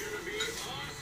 you to me, boss?